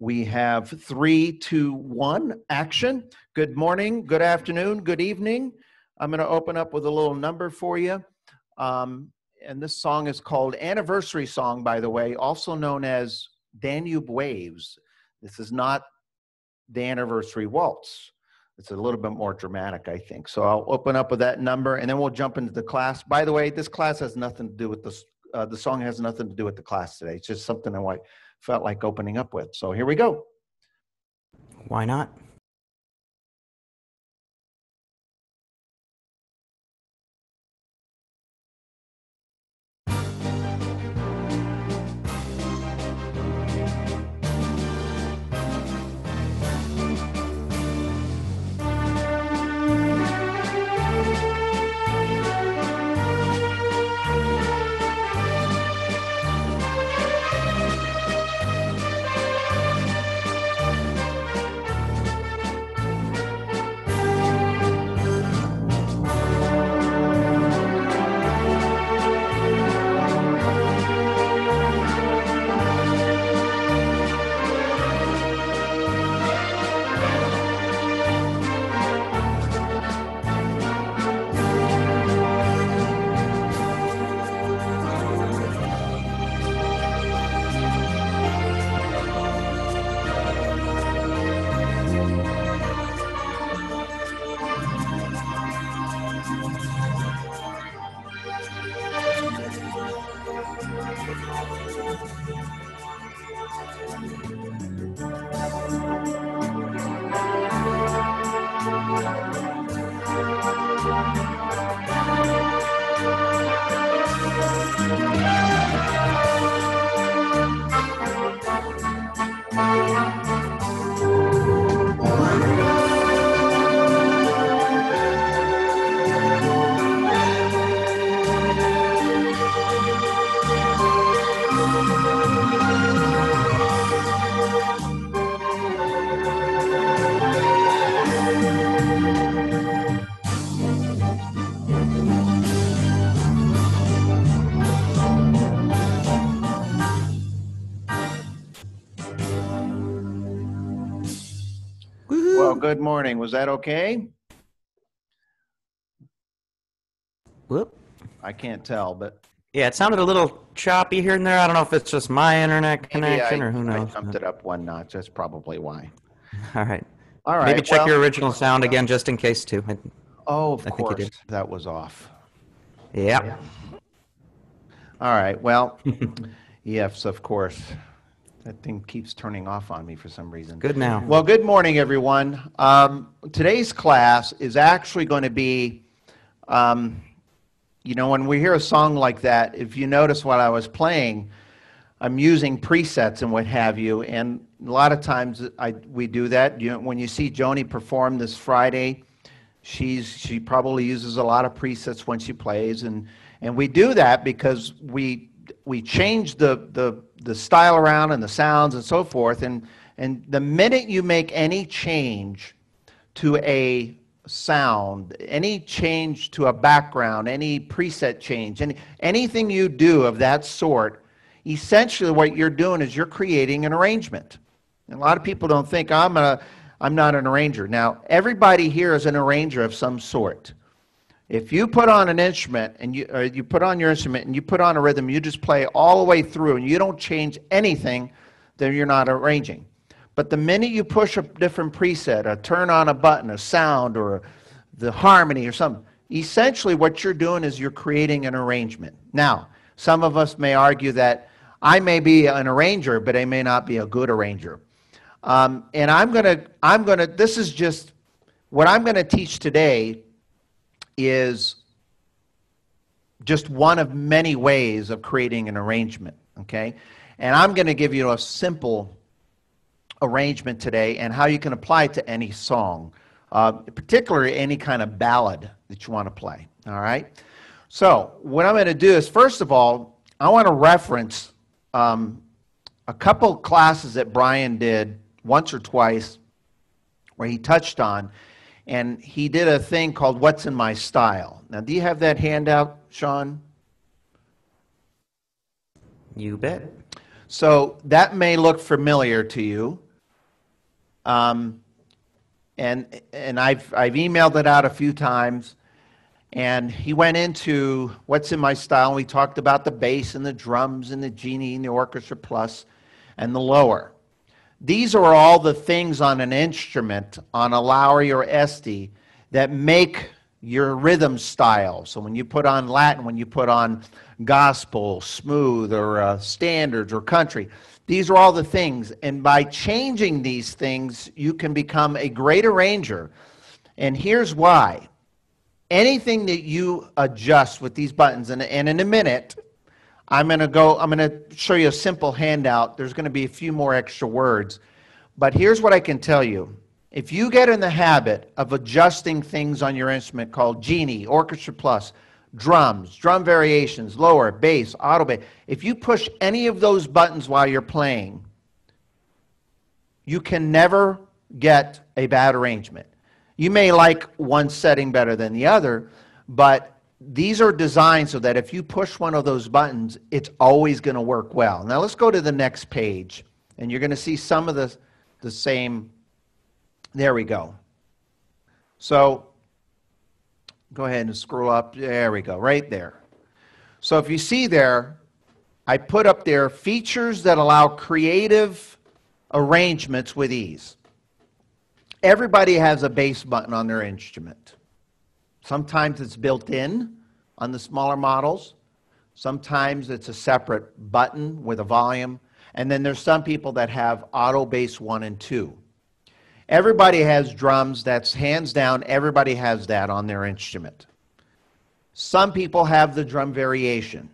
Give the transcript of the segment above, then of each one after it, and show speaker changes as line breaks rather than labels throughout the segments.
We have three, two, one, action. Good morning, good afternoon, good evening. I'm going to open up with a little number for you. Um, and this song is called Anniversary Song, by the way, also known as Danube Waves. This is not the Anniversary Waltz. It's a little bit more dramatic, I think. So I'll open up with that number and then we'll jump into the class. By the way, this class has nothing to do with this. Uh, the song has nothing to do with the class today. It's just something I felt like opening up with. So here we go.
Why not?
Was that okay?
Whoop.
I can't tell, but
Yeah, it sounded a little choppy here and there. I don't know if it's just my internet connection
I,
or who knows.
I jumped it up one notch. That's probably why.
All right.
All right.
Maybe check
well-
your original sound again just in case too. I-
Oh, of
I
course. That was off.
Yeah.
All right. Well, yes, of course. That thing keeps turning off on me for some reason.
Good now.
Well, good morning, everyone. Um, today's class is actually going to be, um, you know, when we hear a song like that, if you notice what I was playing, I'm using presets and what have you, and a lot of times I, we do that. You know, when you see Joni perform this Friday, she's she probably uses a lot of presets when she plays, and and we do that because we we change the the the style around and the sounds and so forth, and and the minute you make any change to a sound, any change to a background, any preset change, any, anything you do of that sort, essentially what you're doing is you're creating an arrangement. And a lot of people don't think I'm a I'm not an arranger. Now, everybody here is an arranger of some sort. If you put on an instrument and you, or you put on your instrument and you put on a rhythm, you just play all the way through and you don't change anything, then you're not arranging. But the minute you push a different preset, a turn on a button, a sound, or the harmony or something, essentially what you're doing is you're creating an arrangement. Now, some of us may argue that I may be an arranger, but I may not be a good arranger. Um, and I'm going to, I'm going to, this is just, what I'm going to teach today is just one of many ways of creating an arrangement, okay? And I'm going to give you a simple arrangement today and how you can apply it to any song, uh, particularly any kind of ballad that you want to play, all right? So, what I'm going to do is, first of all, I want to reference um, a couple classes that Brian did once or twice where he touched on, and he did a thing called What's in My Style. Now, do you have that handout, Sean?
You bet.
So that may look familiar to you. Um, and and I've I've emailed it out a few times. And he went into what's in my style. And we talked about the bass and the drums and the genie and the orchestra plus and the lower. These are all the things on an instrument, on a Lowrey or Estey, that make your rhythm style. So when you put on Latin, when you put on gospel, smooth, or uh, standards, or country, these are all the things. And by changing these things, you can become a great arranger. And here's why. Anything that you adjust with these buttons, and, and in a minute, I'm going to go, I'm going to show you a simple handout. There's going to be a few more extra words. But here's what I can tell you. If you get in the habit of adjusting things on your instrument called Genie, Orchestra Plus, drums, drum variations, lower, bass, auto bass, if you push any of those buttons while you're playing, you can never get a bad arrangement. You may like one setting better than the other, but these are designed so that if you push one of those buttons, it's always going to work well. Now let's go to the next page, and you're going to see some of the, the same. There we go. So go ahead and scroll up. There we go, right there. So if you see there, I put up there features that allow creative arrangements with ease. Everybody has a bass button on their instrument. Sometimes it's built in on the smaller models. Sometimes it's a separate button with a volume. And then there's some people that have auto bass 1 and 2. Everybody has drums. That's hands down, everybody has that on their instrument. Some people have the drum variation.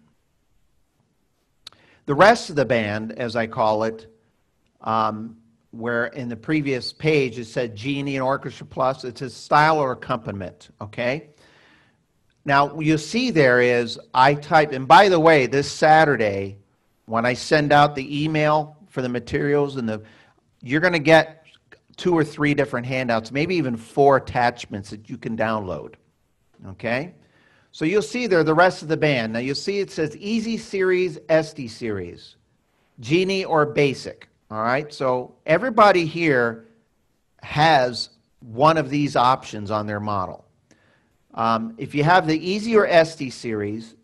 The rest of the band, as I call it, um, where in the previous page it said Genie and Orchestra Plus, it's a style or accompaniment, okay? Now, you see there is, I type, and by the way, this Saturday, when I send out the email for the materials and the, you're going to get two or three different handouts, maybe even four attachments that you can download, okay? So you'll see there the rest of the band. Now you'll see it says EZ Series, Estey Series, Genie or Basic. All right, so everybody here has one of these options on their model. Um, if you have the EZ or Estey series,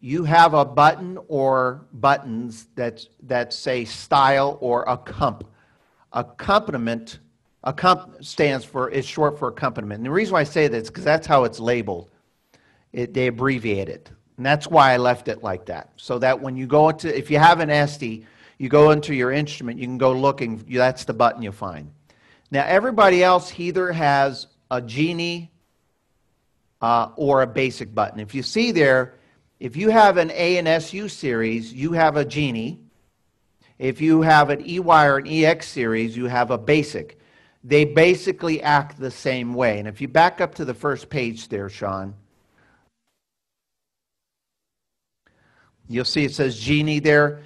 you have a button or buttons that, that say style or accomp. Accompaniment accomp stands for, is short for accompaniment. And the reason why I say that is because that's how it's labeled. It, they abbreviate it. And that's why I left it like that. So that when you go into, if you have an Estey, you go into your instrument, you can go looking, that's the button you'll find. Now, everybody else either has a Genie uh, or a basic button. If you see there, if you have an A and SU series, you have a Genie. If you have an EY or an EX series, you have a basic. They basically act the same way. And if you back up to the first page there, Sean, you'll see it says Genie there.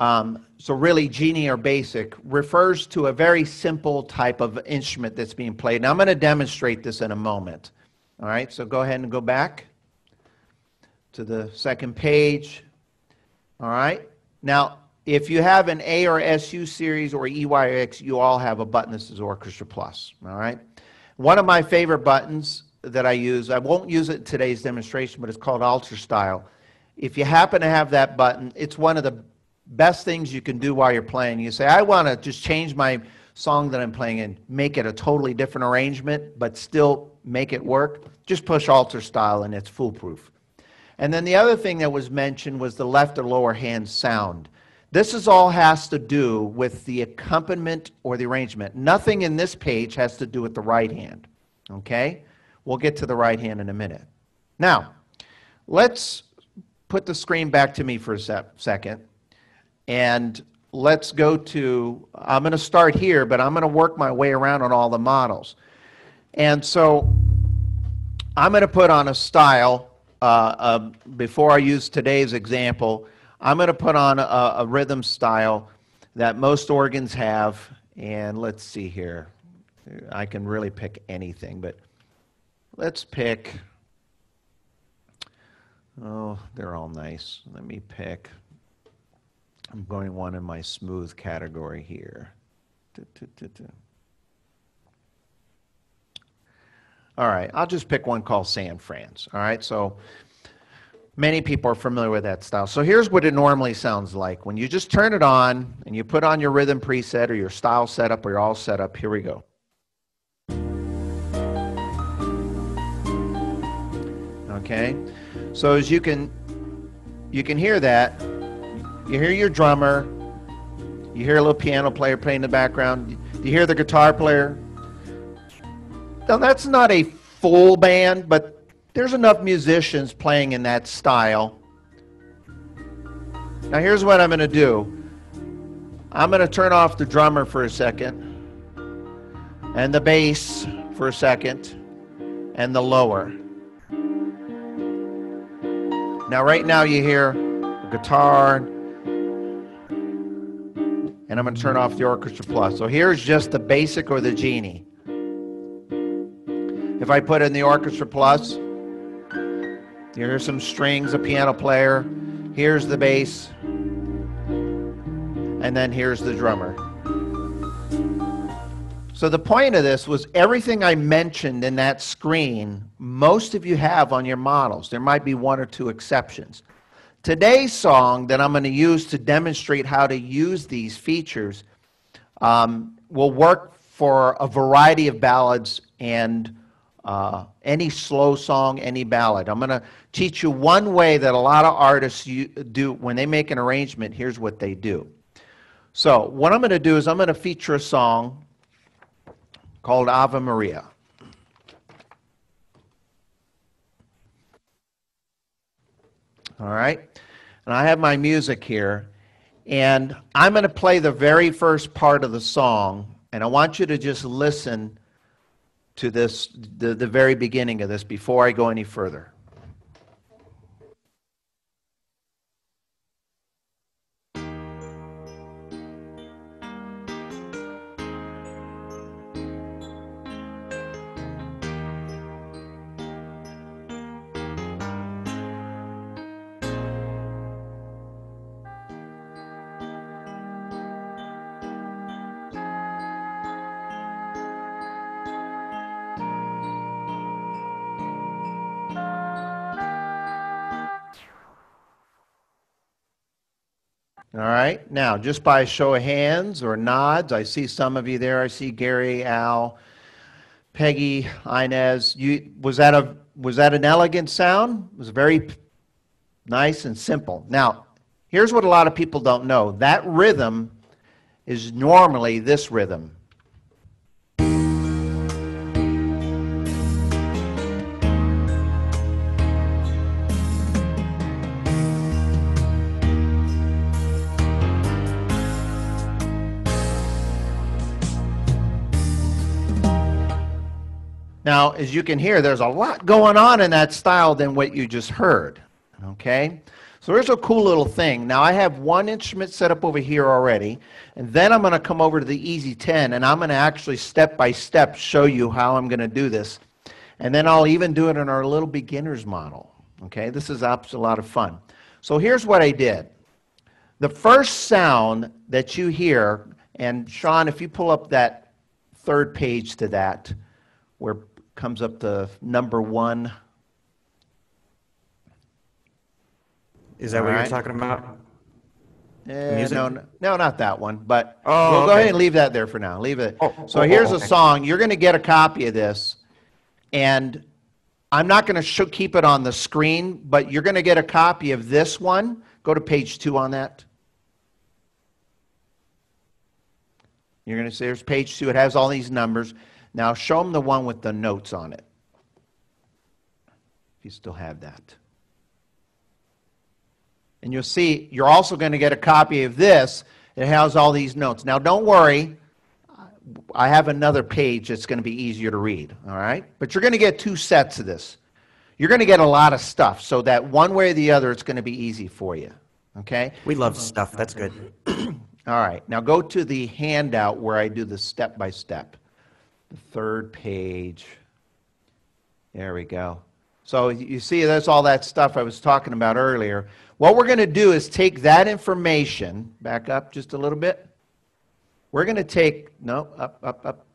Um, so really, Genie or Basic refers to a very simple type of instrument that's being played. Now I'm going to demonstrate this in a moment. All right, so go ahead and go back to the second page. All right. Now, if you have an A or SU series or EYX, you all have a button that says Orchestra Plus. All right. One of my favorite buttons that I use, I won't use it in today's demonstration, but it's called Alter Style. If you happen to have that button, it's one of the best things you can do while you're playing. You say, I want to just change my song that I'm playing and make it a totally different arrangement, but still make it work. Just push alter Style and it's foolproof. And then the other thing that was mentioned was the left or lower hand sound. This is all has to do with the accompaniment or the arrangement. Nothing in this page has to do with the right hand. Okay? We'll get to the right hand in a minute. Now, let's put the screen back to me for a sec second. And let's go to, I'm going to start here, but I'm going to work my way around on all the models. And so I'm going to put on a style, uh, uh, before I use today's example, I'm going to put on a, a rhythm style that most organs have. And let's see here. I can really pick anything, but let's pick, oh, they're all nice. Let me pick I'm going one in my smooth category here. All right, I'll just pick one called San Fran's. All right, so many people are familiar with that style. So here's what it normally sounds like. When you just turn it on and you put on your rhythm preset or your style setup or you're all set up, here we go. Okay, so as you can, you can hear that. You hear your drummer. You hear a little piano player playing in the background. You hear the guitar player. Now, that's not a full band, but there's enough musicians playing in that style. Now, here's what I'm going to do I'm going to turn off the drummer for a second, and the bass for a second, and the lower. Now, right now, you hear the guitar, and I'm going to turn off the Orchestra Plus. So here's just the basic or the genie. If I put in the Orchestra Plus, here's some strings, a piano player, here's the bass, and then here's the drummer. So the point of this was everything I mentioned in that screen, most of you have on your models. There might be one or two exceptions. Today's song that I'm going to use to demonstrate how to use these features um, will work for a variety of ballads and uh, any slow song, any ballad. I'm going to teach you one way that a lot of artists do when they make an arrangement. Here's what they do. So, what I'm going to do is I'm going to feature a song called Ave Maria. All right? And I have my music here. And I'm going to play the very first part of the song. And I want you to just listen to this, the, the very beginning of this before I go any further. All right. Now, just by show of hands or nods, I see some of you there. I see Gary, Al, Peggy, Inez. You, was that a was that an elegant sound? It was very nice and simple. Now, here's what a lot of people don't know. That rhythm is normally this rhythm. Now, as you can hear, there's a lot going on in that style than what you just heard. Okay? So there's a cool little thing. Now, I have one instrument set up over here already, and then I'm going to come over to the EZ 10, and I'm going to actually step by step show you how I'm going to do this. And then I'll even do it in our little beginner's model. Okay? This is a lot of fun. So here's what I did. The first sound that you hear, and Sean, if you pull up that third page to that, where comes up to number one.
Is that
All
what
right.
you're talking about?
Eh, no, no, no, not that one. But
Oh,
we'll go
okay.
ahead and leave that there for now. Leave it.
Oh,
so
oh,
here's
oh,
a song. You're going to get a copy of this, and I'm not going to keep it on the screen, but you're going to get a copy of this one. Go to page two on that. You're going to see there's page two. It has all these numbers. Now show them the one with the notes on it. If you still have that. And you'll see you're also going to get a copy of this. It has all these notes. Now don't worry. I have another page that's going to be easier to read, all right? But you're going to get two sets of this. You're going to get a lot of stuff so that one way or the other it's going to be easy for you. Okay?
We love stuff. That's good.
All right. Now go to the handout where I do the step by step. The third page. There we go. So you see, that's all that stuff I was talking about earlier. What we're going to do is take that information, back up just a little bit. We're going to take, no, up, up, up.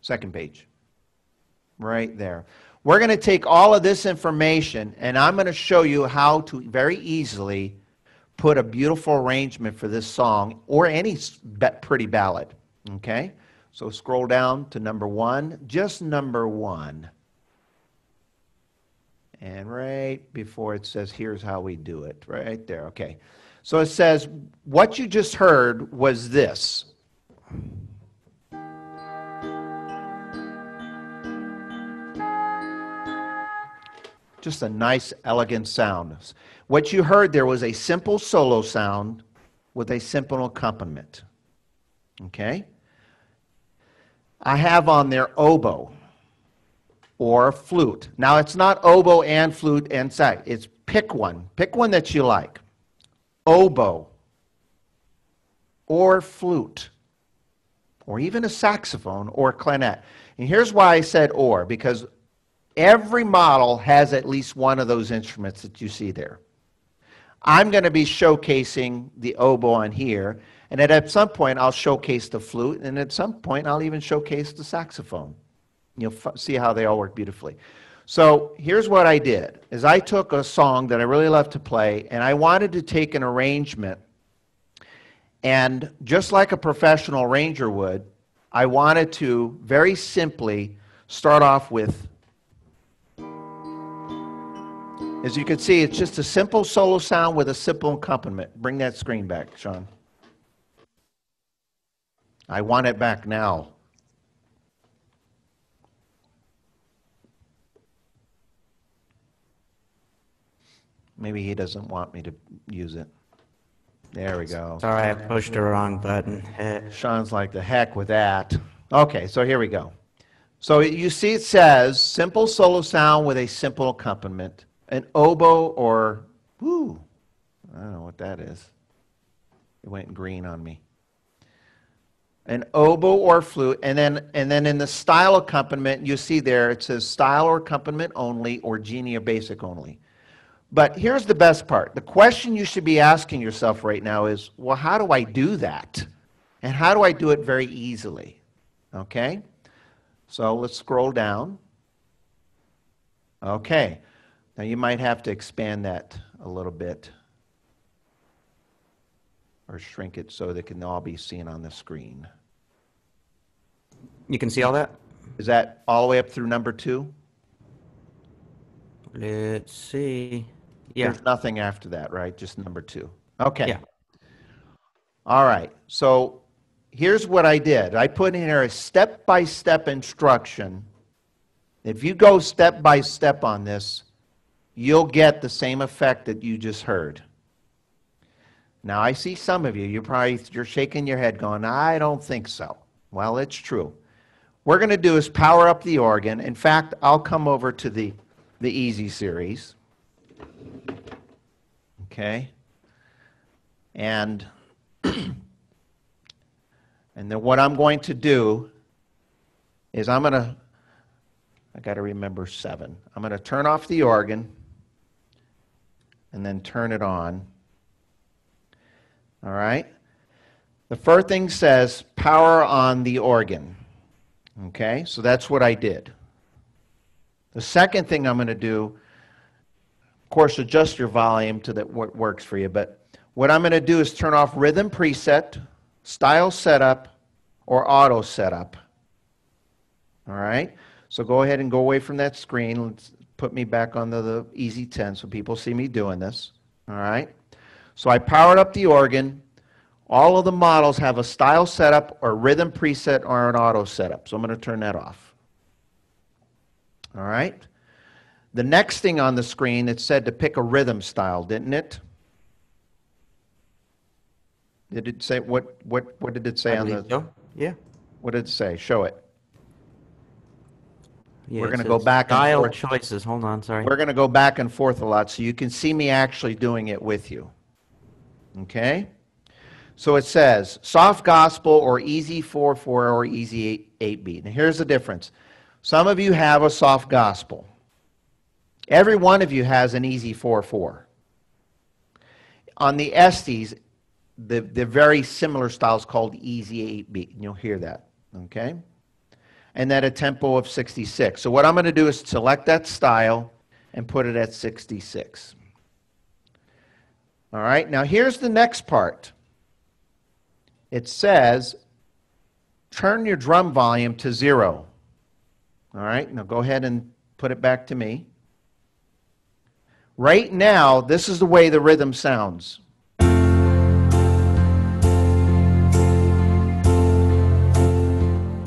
Second page. Right there. We're going to take all of this information and I'm going to show you how to very easily put a beautiful arrangement for this song or any pretty ballad. Okay? So scroll down to number one, just number one. And right before it says, here's how we do it, right there. Okay. So it says, what you just heard was this. Just a nice, elegant sound. What you heard there was a simple solo sound with a simple accompaniment. Okay? I have on there oboe or flute. Now, it's not oboe and flute and sax. It's pick one. Pick one that you like. Oboe or flute or even a saxophone or clarinet. And here's why I said or because every model has at least one of those instruments that you see there. I'm going to be showcasing the oboe on here, and at, some point I'll showcase the flute, and at some point I'll even showcase the saxophone. You'll see how they all work beautifully. So here's what I did: is I took a song that I really love to play, and I wanted to take an arrangement, and just like a professional arranger would, I wanted to very simply start off with As you can see, it's just a simple solo sound with a simple accompaniment. Bring that screen back, Sean. I want it back now. Maybe he doesn't want me to use it. There we go.
Sorry, I pushed the wrong button.
Sean's like, the heck with that. Okay, so here we go. So you see it says simple solo sound with a simple accompaniment. An oboe or, whoo, I don't know what that is. It went green on me. An oboe or flute, and then, and then in the style accompaniment, you see there it says style or accompaniment only or genie or basic only. But here's the best part. The question you should be asking yourself right now is, well, how do I do that? And how do I do it very easily? Okay? So let's scroll down. Okay. Now you might have to expand that a little bit or shrink it so they can all be seen on the screen.
You can see all that?
Is that all the way up through number two?
Let's see. Yeah.
There's nothing after that, right? Just number two. Okay.
Yeah.
All right. So here's what I did I put in here a step by step instruction. If you go step by step on this, you'll get the same effect that you just heard. Now I see some of you, you're probably you're shaking your head going, I don't think so. Well, it's true. We're going to do is power up the organ. In fact, I'll come over to the the EZ series. Okay? And and then what I'm going to do is I'm going to I got to remember 7. I'm going to turn off the organ and then turn it on. All right? The first thing says power on the organ. Okay? So that's what I did. The second thing I'm going to do of course, adjust your volume to that what works for you. But what I'm going to do is turn off rhythm preset, style setup, or auto setup. All right? So go ahead and go away from that screen. Let's put me back on the, the EZ 10 so people see me doing this. All right? So I powered up the organ. All of the models have a style setup or rhythm preset or an auto setup. So I'm going to turn that off. All right? The next thing on the screen, it said to pick a rhythm style, didn't it? It did it say, what, what, what did it say
I
on the,
so. Yeah.
what did it say? Show it.
yeah
We're gonna go
says
back and
Style
forth.
choices. Hold on, sorry.
We're going to go back and forth a lot so you can see me actually doing it with you. Okay? So it says soft gospel or easy 4 4 or easy 8 beat. Now here's the difference. Some of you have a soft gospel. Every one of you has an easy 4 4. On the Esteys, the, the very similar styles called easy 8 beat. And you'll hear that, okay? And that a tempo of 66. So what I'm going to do is select that style and put it at 66. All right, now here's the next part. It says, turn your drum volume to zero. All right, now go ahead and put it back to me. Right now, this is the way the rhythm sounds.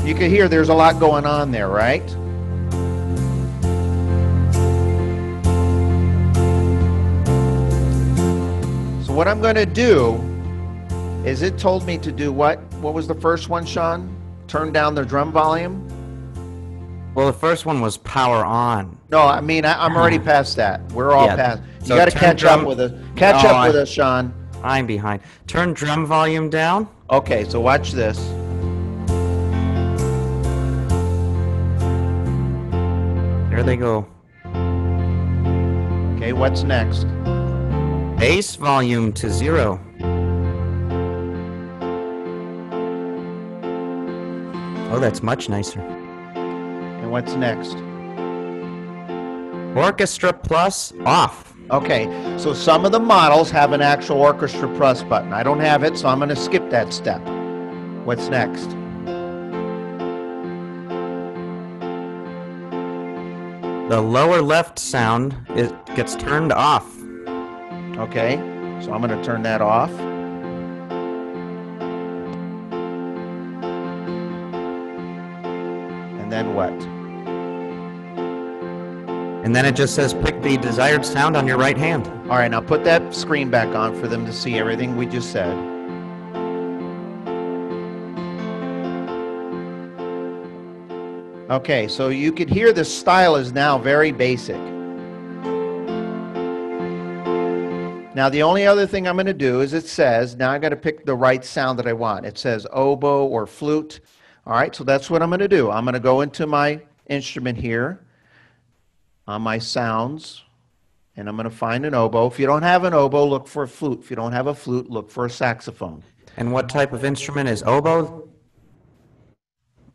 You can hear there's a lot going on there, right? So what I'm going to do is it told me to do what? What was the first one, Sean? Turn down the drum volume?
Well, the first one was power on.
No, I mean I, I'm already past that. We're all
Yeah,
past. You
so
got to catch up with us. Catch
No,
up with
I-
us, Sean.
I'm behind. Turn drum volume down.
Okay, so watch this.
There they go.
Okay, what's next?
Bass volume to zero. Oh, that's much nicer.
And what's next?
Orchestra plus off.
Okay, so some of the models have an actual Orchestra Plus button. I don't have it, so I'm going to skip that step. What's next?
The lower left sound it gets turned off.
Okay, so I'm going to turn that off. What?
And then it just says pick the desired sound on your right hand.
All right, now put that screen back on for them to see everything we just said. Okay, so you could hear the style is now very basic. Now, the only other thing I'm going to do is it says, now I've got to pick the right sound that I want. It says oboe or flute. All right, so that's what I'm going to do. I'm going to go into my instrument here on my sounds, and I'm going to find an oboe. If you don't have an oboe, look for a flute. If you don't have a flute, look for a saxophone.
And what type of instrument is oboe?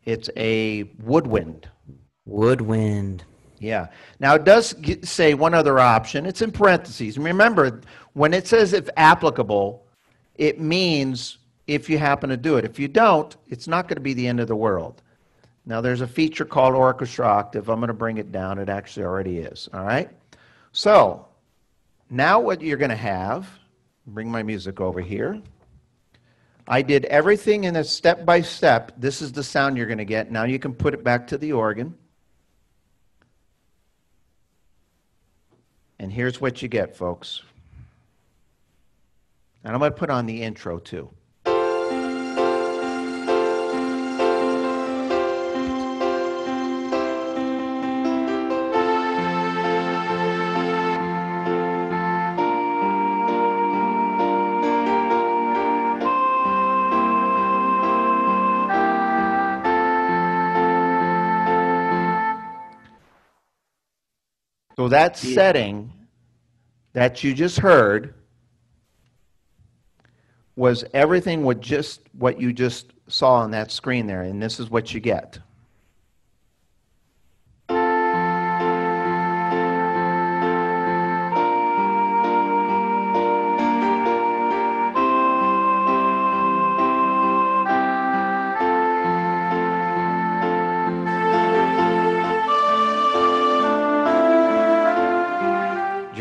It's a woodwind.
Woodwind.
Yeah. Now it does say one other option. It's in parentheses. Remember, when it says if applicable, it means if you happen to do it. If you don't, it's not going to be the end of the world. Now there's a feature called Orchestra Octave. I'm going to bring it down. It actually already is. All right. So now what you're going to have, bring my music over here. I did everything in a step by step. This is the sound you're going to get. Now you can put it back to the organ. And here's what you get, folks. And I'm going to put on the intro too. So that setting that you just heard was everything with just what you just saw on that screen there, and this is what you get.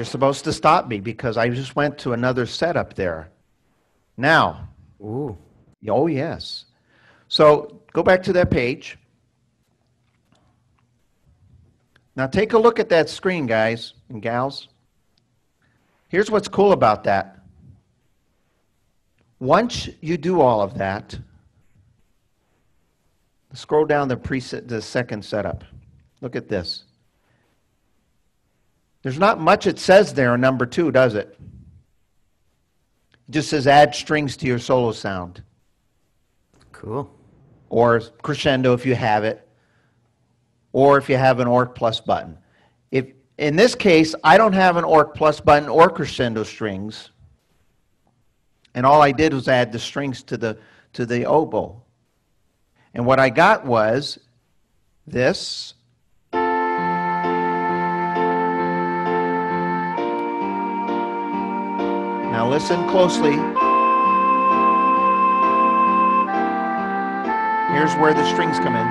Supposed to stop me because I just went to another setup there. Now,
Ooh.
oh yes. So go back to that page. Now take a look at that screen, guys and gals. Here's what's cool about that. Once you do all of that, scroll down the preset, the second setup. Look at this. There's not much it says there in number two, does it? It just says add strings to your solo sound
Cool.
or crescendo if you have it, or if you have an Orch plus button. If in this case I don't have an Orch plus button or crescendo strings, And all I did was add the strings to the, to the oboe. And what I got was this. Now listen closely. Here's where the strings come in.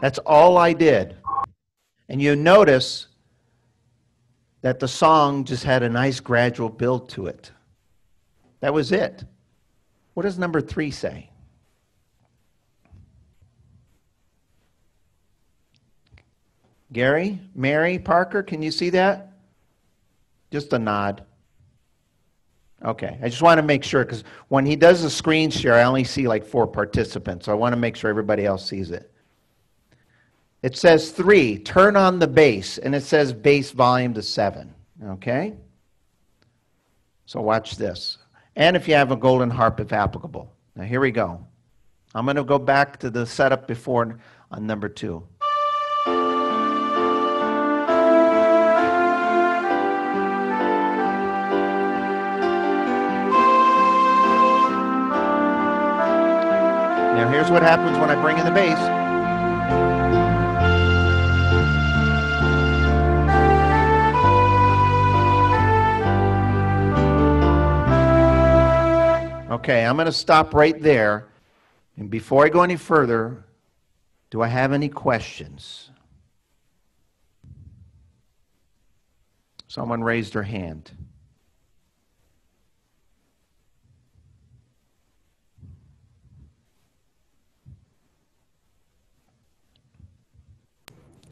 That's all I did. And you notice that the song just had a nice gradual build to it. That was it. What does number three say? Gary, Mary, Parker, can you see that? Just a nod. Okay, I just want to make sure because when he does the screen share, I only see like four participants. So I want to make sure everybody else sees it. It says three, turn on the bass, and it says bass volume to seven. Okay? So watch this. And if you have a golden harp, if applicable. Now here we go. I'm going to go back to the setup before on number two. Now here's what happens when I bring in the bass. Okay, I'm going to stop right there. And before I go any further, do I have any questions? Someone raised their hand.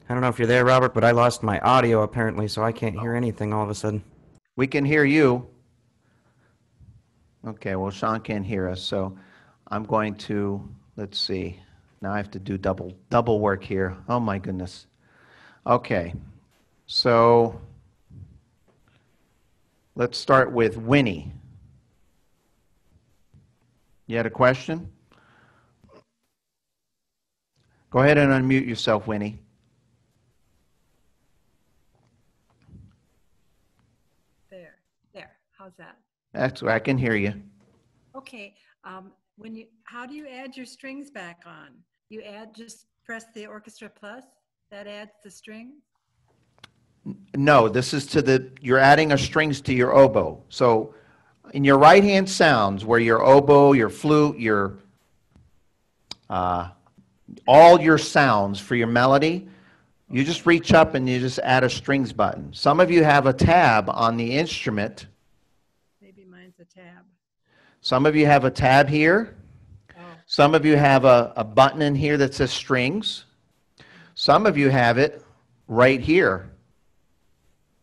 I don't know if you're there, Robert, but I lost my audio apparently, so I can't hear anything all of a sudden.
We can hear you. Okay, well, Sean can't hear us, so I'm going to, let's see. Now I have to do double, double work here. Oh, my goodness. Okay, so let's start with Winnie. You had a question? Go ahead and unmute yourself, Winnie.
There, there, how's that?
That's where I can hear you.
Okay, um, when you, how do you add your strings back on? You add, just press the Orchestra Plus, that adds the string?
No, this is to the, you're adding a strings to your oboe. So in your right-hand sounds, where your oboe, your flute, your, uh, all your sounds for your melody, you just reach up and you just add a strings button. Some of you have a tab on the instrument.
Maybe mine's a tab.
Some of you have a tab here. Some of you have a, a button in here that says strings. Some of you have it right here.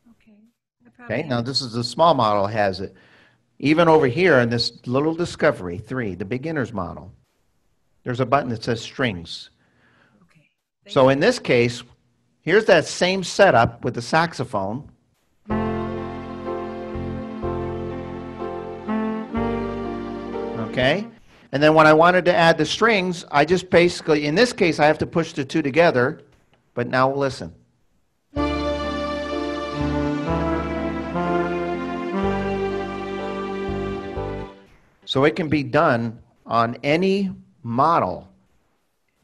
okay.
Okay, now this is the small model has it. Even over here in this little Discovery 3, the beginner's model, there's a button that says strings.
Okay. Thank
So in this case, here's that same setup with the saxophone. Okay? And then when I wanted to add the strings, I just basically, in this case, I have to push the two together, but now listen. So it can be done on any model.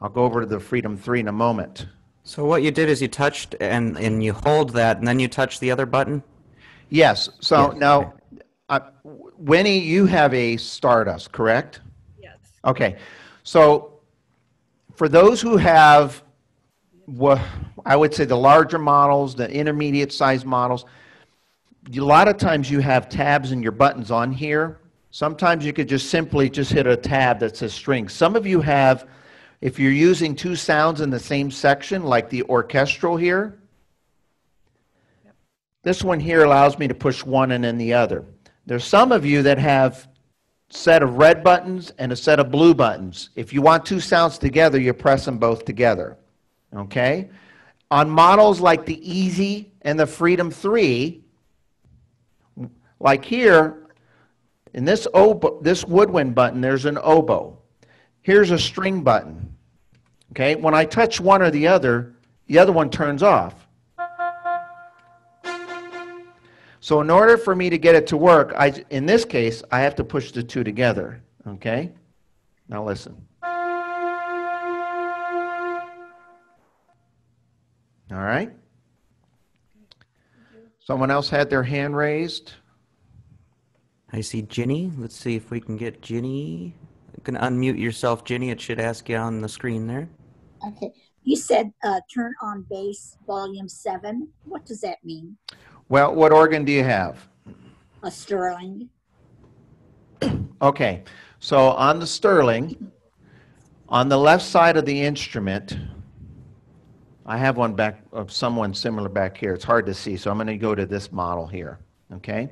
I'll go over to the Freedom 3 in a moment.
So what you did is you touched and, and you hold that, and then you touch the other button?
Yes, so
Yes,
now, uh, Winnie, you have a Stardust, correct?
Yes,
Okay, so for those who have, I would say the larger models, the intermediate size models, a lot of times you have tabs and your buttons on here. Sometimes you could just simply just hit a tab that says strings. Some of you have, if you're using two sounds in the same section, like the orchestral here, this one here allows me to push one and then the other. There's some of you that have set of red buttons and a set of blue buttons. If you want two sounds together, you press them both together. Okay? On models like the EZ and the Freedom 3, like here, in this oboe, this woodwind button, there's an oboe. here's a string button. Okay, when I touch one or the other, the other one turns off. So in order for me to get it to work, I, in this case, I have to push the two together. Okay? Now listen. All right? Someone else had their hand raised?
I see Ginny. Let's see if we can get Ginny. You can unmute yourself, Ginny. It should ask you on the screen there.
Okay. You said uh, turn on bass volume seven. What does that mean?
Well, what organ do you have?
A Sterling.
Okay, so on the Sterling, on the left side of the instrument, I have one back of someone similar back here. It's hard to see, so I'm going to go to this model here. Okay?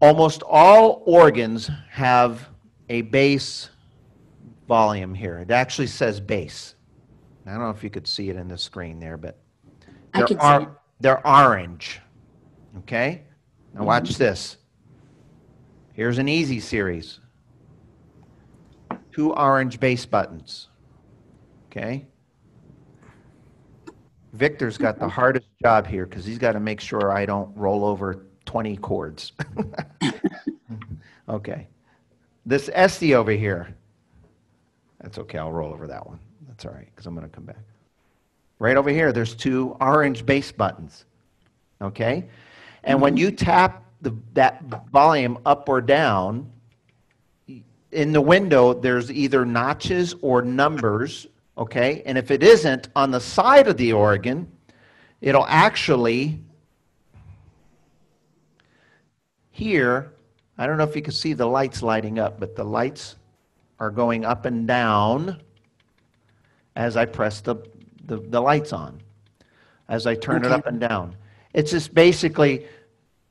Almost all organs have a bass volume here. It actually says bass. I don't know if you could see it in the screen there, but
I
they're They're orange. Okay? Now watch this. Here's an EZ series. Two orange bass buttons. Okay? Victor's got the hardest job here because he's got to make sure I don't roll over 20 chords. okay. This Estey over here. That's okay. I'll roll over that one. That's all right because I'm going to come back. Right over here, there's two orange bass buttons. Okay? And when you tap the, that volume up or down, in the window, there's either notches or numbers. Okay? And if it isn't, on the side of the organ, it'll actually, here, I don't know if you can see the lights lighting up, but the lights are going up and down as I press the, the, the lights on, as I turn it up and down. It's just basically,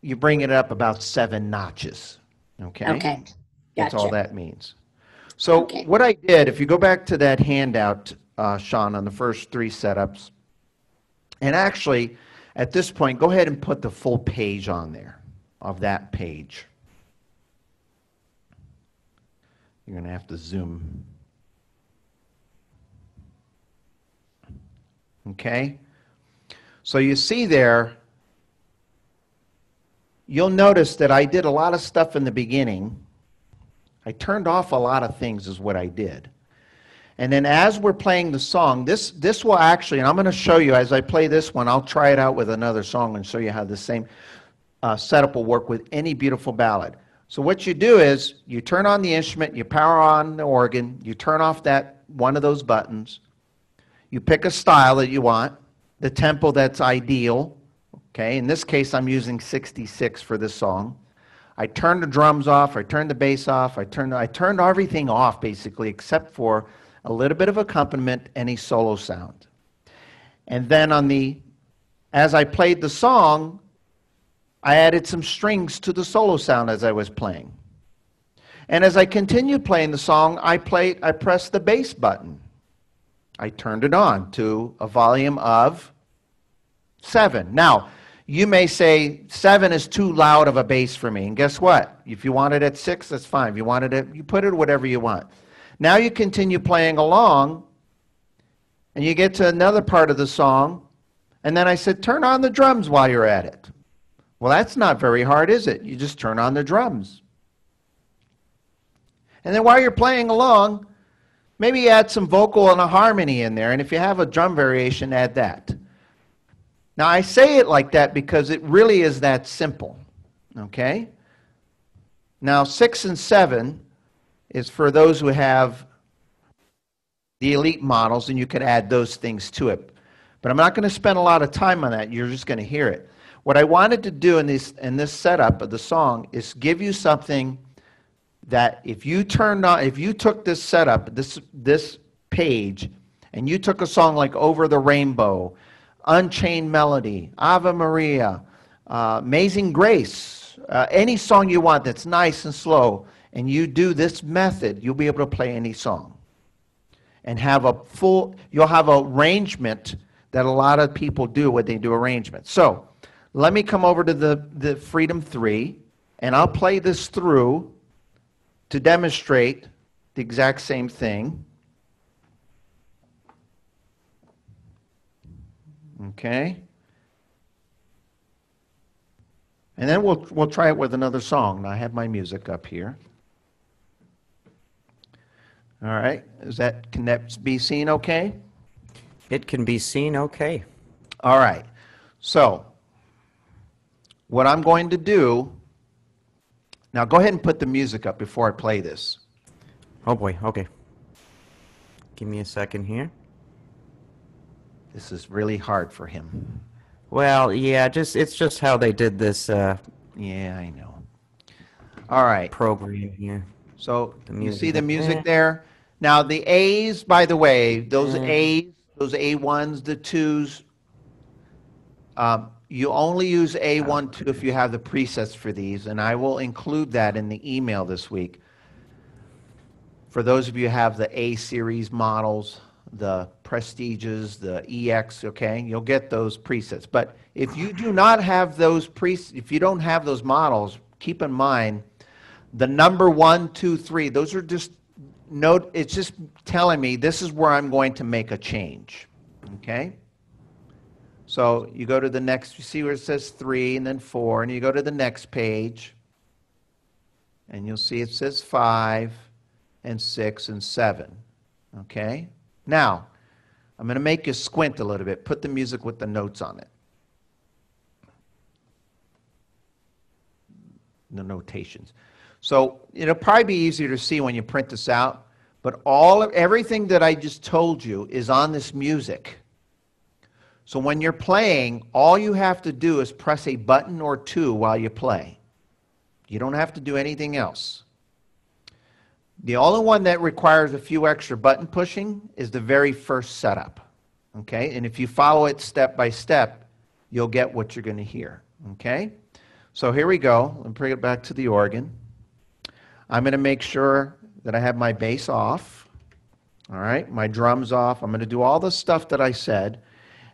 you bring it up about seven notches, okay?
Okay.
That's all that means. So
Okay.
what I did, if you go back to that handout, uh, Sean, on the first three setups, and actually, at this point, go ahead and put the full page on there of that page. You're going to have to zoom. Okay? So you see there, you'll notice that I did a lot of stuff in the beginning. I turned off a lot of things, is what I did. And then as we're playing the song, this, this will actually, and I'm going to show you as I play this one, I'll try it out with another song and show you how the same uh, setup will work with any beautiful ballad. So what you do is you turn on the instrument, you power on the organ, you turn off that one of those buttons, you pick a style that you want, the tempo that's ideal. Okay, in this case, I'm using 66 for this song. I turned the drums off, I turned the bass off, I turned, I turned everything off basically, except for a little bit of accompaniment, any solo sound. And then on the, as I played the song, I added some strings to the solo sound as I was playing. And as I continued playing the song, I played, I pressed the bass button. I turned it on to a volume of seven. Now, you may say seven is too loud of a bass for me. And guess what? If you want it at six, that's fine. If you wanted it, you put it whatever you want. Now you continue playing along, and you get to another part of the song, and then I said, turn on the drums while you're at it. Well, that's not very hard, is it? You just turn on the drums. And then while you're playing along, maybe add some vocal and a harmony in there. And if you have a drum variation, add that. Now, I say it like that because it really is that simple. Okay? Now, six and seven is for those who have the elite models, and you can add those things to it. But I'm not going to spend a lot of time on that. You're just going to hear it. What I wanted to do in this, in this setup of the song is give you something that if you turned on, if you took this setup, this, this page, and you took a song like Over the Rainbow, Unchained Melody, Ave Maria, uh, Amazing Grace, uh, any song you want that's nice and slow, and you do this method, you'll be able to play any song. And have a full, you'll have a arrangement that a lot of people do when they do arrangements. So, let me come over to the, the Freedom 3, and I'll play this through to demonstrate the exact same thing. Okay? And then we'll, we'll try it with another song. I have my music up here. All right, is that, can that be seen okay?
It can be seen okay.
All right, so what I'm going to do, now go ahead and put the music up before I play this.
Oh boy, okay. Give me a second here.
This is really hard for him.
Well, yeah, just it's just how they did this uh,
Yeah, I know. All right,
program here.
so
The
you see the music
there.
Now, the A's, by the way, those. A's, those A1s, the 2s, um, you only use A1, 2 if you have the presets for these, and I will include that in the email this week. For those of you who have the A series models, the Prestiges, the EX, okay, you'll get those presets. But if you do not have those pre, if you don't have those models, keep in mind the number one, two, three, those are just note, it's just telling me this is where I'm going to make a change. Okay? So you go to the next, you see where it says three and then four, and you go to the next page, and you'll see it says five and six and seven. Okay? Now, I'm going to make you squint a little bit. Put the music with the notes on it. The notations. So it'll probably be easier to see when you print this out, but all of, everything that I just told you is on this music. So when you're playing, all you have to do is press a button or two while you play. You don't have to do anything else. The only one that requires a few extra button pushing is the very first setup. Okay? And if you follow it step by step, you'll get what you're going to hear. Okay? So here we go. Let me bring it back to the organ. I'm going to make sure that I have my bass off. All right? My drums off. I'm going to do all the stuff that I said.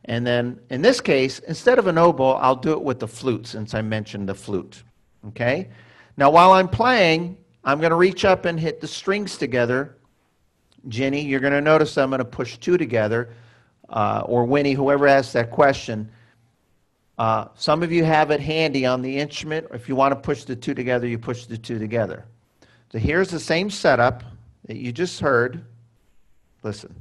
And then in this case, instead of an oboe, I'll do it with the flute since I mentioned the flute. Okay? Now while I'm playing, I'm going to reach up and hit the strings together. Jenny, you're going to notice I'm going to push two together, uh, or Winnie, whoever asked that question. Uh, some of you have it handy on the instrument. If you want to push the two together, you push the two together. So here's the same setup that you just heard. Listen.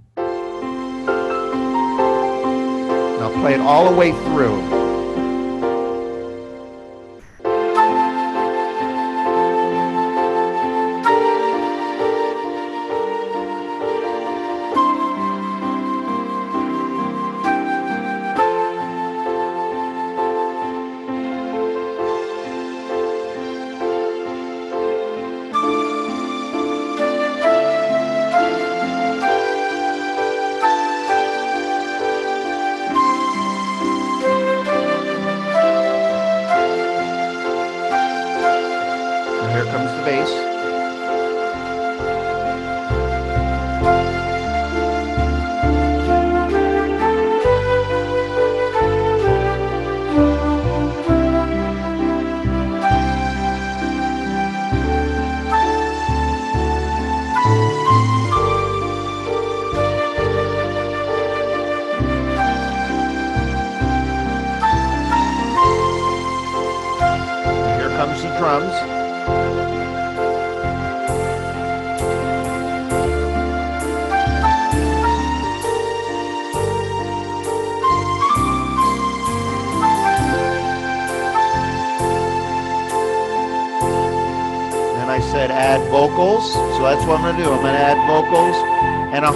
Now play it all the way through.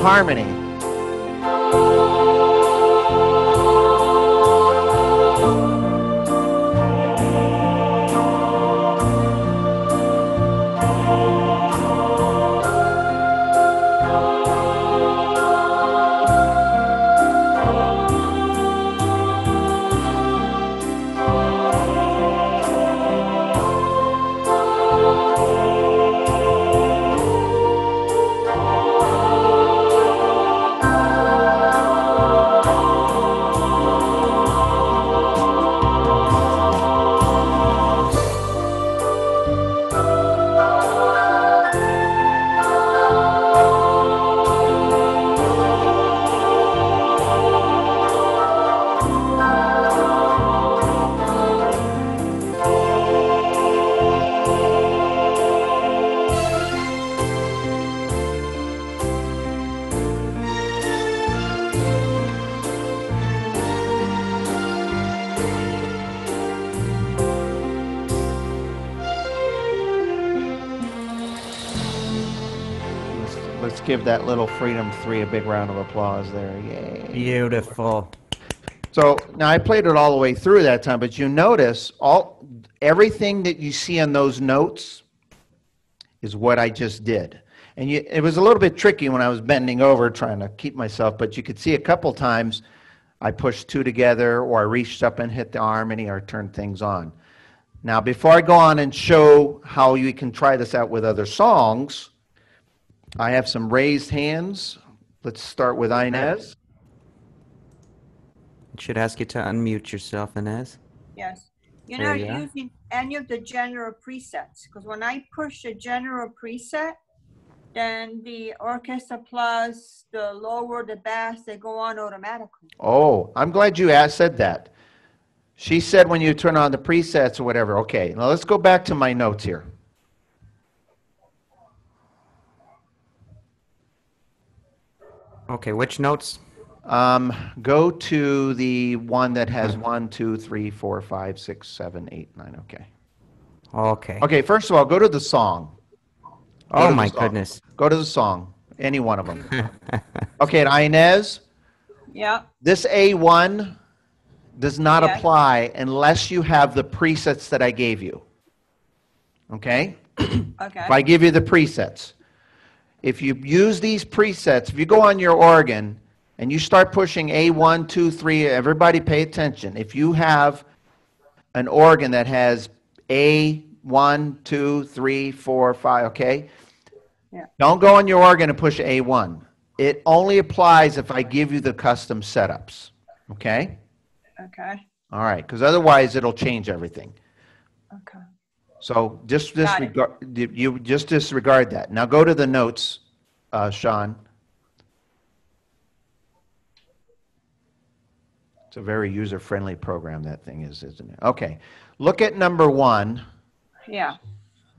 Harmony. Give that little Freedom 3 a big round of applause there. Yay.
Beautiful.
So now I played it all the way through that time, but you notice all everything that you see on those notes is what I just did. And you, it was a little bit tricky when I was bending over trying to keep myself, but you could see a couple times I pushed two together or I reached up and hit the harmony or turned things on. Now, before I go on and show how you can try this out with other songs, I have some raised hands. Let's start with Inez.
It should ask you to unmute yourself, Inez.
Yes. You're
There
not
you are.
using any of the general presets, because when I push a general preset, then the orchestra plus, the lower, the bass, they go on automatically.
Oh, I'm glad you asked, said that. She said when you turn on the presets or whatever. Okay, now let's go back to my notes here.
Okay, which notes?
Um, go to the one that has one, two, three, four, five, six, seven, eight, nine. Okay.
Okay.
Okay, first of all, go to the song. Go
Oh my
song.
goodness.
Go to the song, any one of them. okay, and Inez,
Yeah,
this A1 does not
Yes.
apply unless you have the presets that I gave you. Okay?
okay,
If I give you the presets, if you use these presets, if you go on your organ and you start pushing A1, 2, 3, everybody pay attention. If you have an organ that has A1, 2, 3, 4, 5, okay?
Yeah.
Don't go on your organ and push A1. It only applies if I give you the custom setups, okay?
okay,
All right, because otherwise it'll change everything.
okay.
So just disregard, you- just disregard that. Now go to the notes, uh, Sean. It's a very user-friendly program, that thing is, isn't it? Okay, look at number one.
Yeah,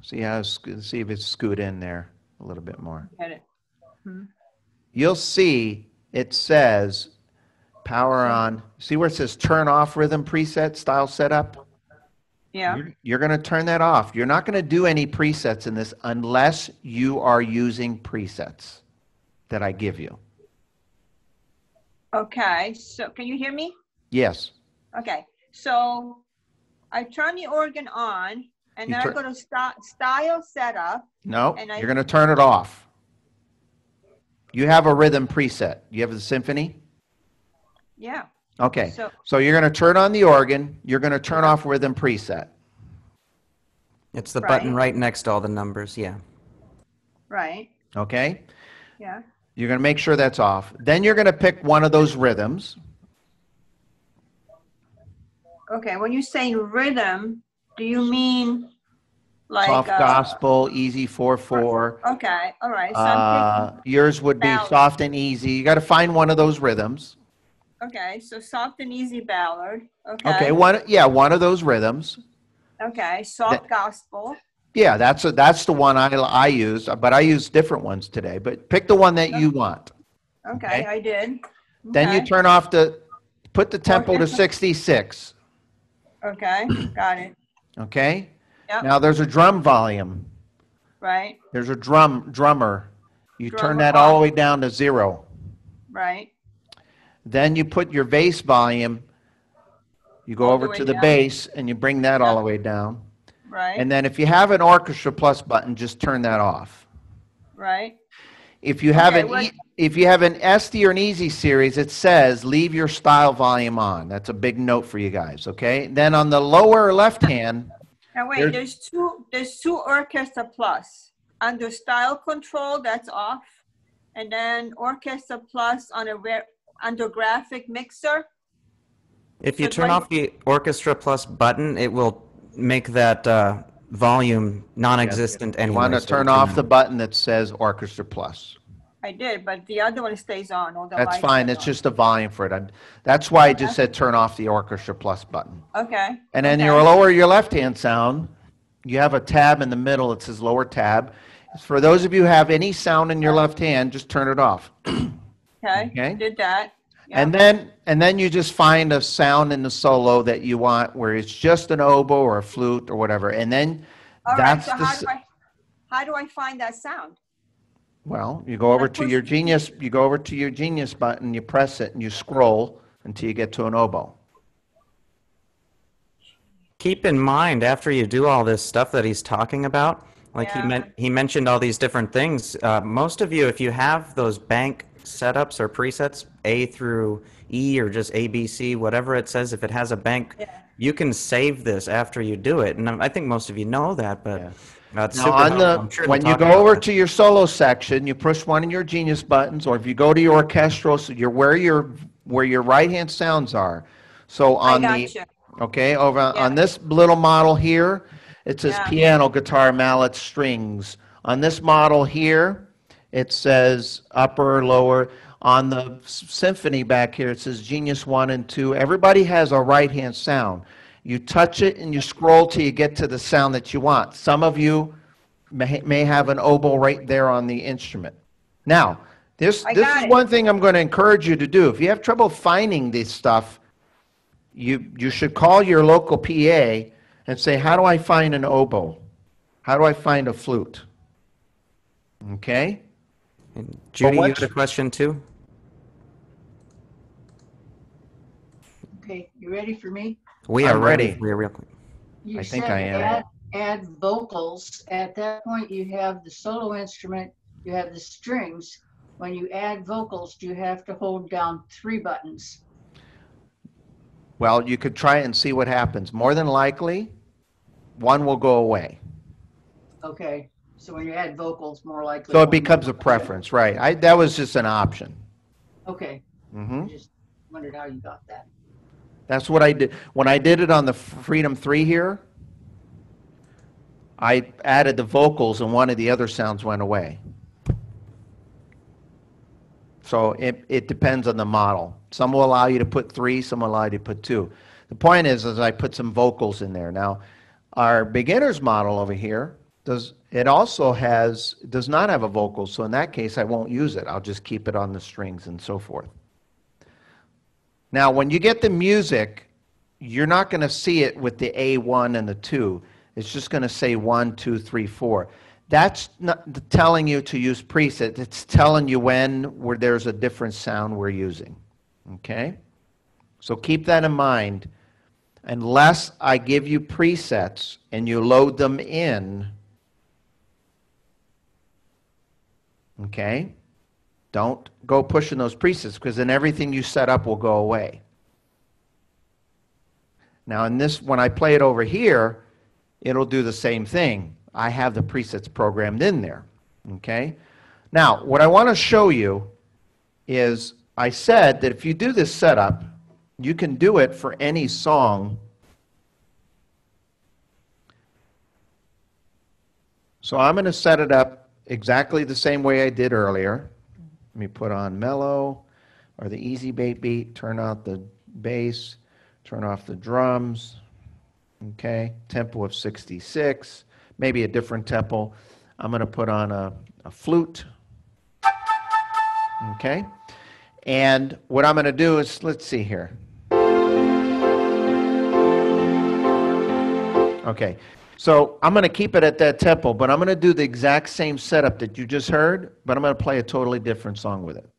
See how, see if it's scoot in there a little bit more.
get it.
You'll see it says power on, see where it says turn off rhythm preset style setup?
Yeah,
You're- You're going to turn that off. You're not going to do any presets in this unless you are using presets that I give you.
okay, so can you hear me?
Yes.
Okay, so I turn the organ on, and
You
then I go to sti- style setup,
No,
And I-
you're going to turn it off. You have a rhythm preset. You have the symphony?
yeah,
Okay.
So-
So you're going to turn on the organ. You're going to turn off rhythm preset.
It's the button
Right.
right next to all the numbers, yeah.
right,
Okay?
yeah,
You're going to make sure that's off. Then you're going to pick one of those rhythms.
okay, when you say rhythm, do you mean like?
Soft
uh,
gospel, easy 4-4.
Okay, all right, so
Uh, yours would be soft and easy. You got to find one of those rhythms.
Okay, so soft and easy ballad, okay.
Okay, one yeah, one of those rhythms.
Okay, soft gospel,
Yeah, that's a, that's the one I I use, but I use different ones today. But pick the one that you want.
okay,
Okay.
I did.
Then you turn off the put the tempo to 66.
Okay, got it,
Okay?
Yep.
Now there's a drum volume.
right,
There's a drum drummer. You turn
Drummer
that all the way down to 0.
right,
Then you put your bass volume you go
All the
over
way
to the
down.
bass and you bring that all the way down.
right,
And then if you have an Orchestra Plus button, just turn that off.
right,
If you have
Okay,
an
what-
if you have an Estey or an EZ series, it says leave your style volume on. That's a big note for you guys. Okay. Then on the lower left hand,
Now wait,
There's-
there's two, there's two Orchestra Plus. Under Style Control, that's off. And then Orchestra Plus on a rare, under Graphic Mixer.
If you
So
turn off the Orchestra Plus button, it will make that uh, volume non-existent
you
anyway.
want to
so
turn off the button that says Orchestra Plus.
I did, but the other one stays on. All the
That's fine. It's
on.
just a volume for it. I'm- That's why I just said turn off the Orchestra Plus button.
Okay.
And then
okay.
your lower your left hand sound, you have a tab in the middle that says lower tab. For those of you who have any sound in your left hand, just turn it off.
Okay,
okay.
did that.
And then and then you just find a sound in the solo that you want where it's just an oboe or a flute or whatever. And then
All right,
that's
so
the
how do I, how do I find that sound?
Well, you go over to your Genius, you go over to your Genius button, you press it, and you scroll until you get to an oboe.
Keep in mind, after you do all this stuff that he's talking about, like he
Yeah.
meant, he mentioned all these different things. Uh, most of you, if you have those bank setups or presets, A through E or just A, B, C, whatever it says, if it has a bank,
Yeah.
you can save this after you do it. And I think most of you know that, but
Yeah.
it's
Now,
super
on
helpful.
the,
sure
when you go over
that.
to your solo section, you push one of your Genius buttons, or if you go to your orchestral, so you're where your, where your right-hand sounds are. So on the,
you.
okay, over
Yeah.
on this little model here, it says
Yeah.
piano, guitar, mallet, strings. On this model here, it says upper, lower. On the symphony back here, it says Genius 1 and 2. Everybody has a right-hand sound. You touch it and you scroll till you get to the sound that you want. Some of you may, may have an oboe right there on the instrument. Now, this,
I
this is
it.
one thing I'm going to encourage you to do. If you have trouble finding this stuff, you, you should call your local PA and say, how do I find an oboe? How do I find a flute? Okay?
And Judy, you
what's-
had a question too?
Okay, you ready for me?
We
I'm
are ready.
ready.
We are real quick.
You
I think
said
I am.
Add, add vocals. At that point, you have the solo instrument, you have the strings. When you add vocals, do you have to hold down three buttons?
Well, you could try and see what happens. More than likely, one will go away.
Okay, so when you add vocals, more likely.
So it
one-
becomes a preference, right? I, that was just an option.
Okay,
hmm
I just wondered how you got that.
That's what I did. When I did it on the Freedom 3 here, I added the vocals and one of the other sounds went away. So it, it depends on the model. Some will allow you to put three, some will allow you to put two. The point is, is I put some vocals in there. Now, our beginner's model over here does, it also has, does not have a vocal, so in that case, I won't use it. I'll just keep it on the strings and so forth. Now, when you get the music, you're not going to see it with the A1 and the 2. It's just going to say 1, 2, 3, 4. That's not telling you to use preset. It's telling you when where there's a different sound we're using. Okay? So keep that in mind. Unless I give you presets and you load them in, okay? Don't go pushing those presets because then everything you set up will go away. Now, in this, when I play it over here, it'll do the same thing. I have the presets programmed in there. Okay? Now, what I want to show you is I said that if you do this setup, you can do it for any song. So I'm going to set it up exactly the same way I did earlier. Let me put on mellow or the easy bait beat, turn out the bass, turn off the drums. Okay, tempo of 66, maybe a different tempo. I'm going to put on a, a flute. Okay, and what I'm going to do is, let's see here. Okay, so I'm going to keep it at that tempo, but I'm going to do the exact same setup that you just heard, but I'm going to play a totally different song with it.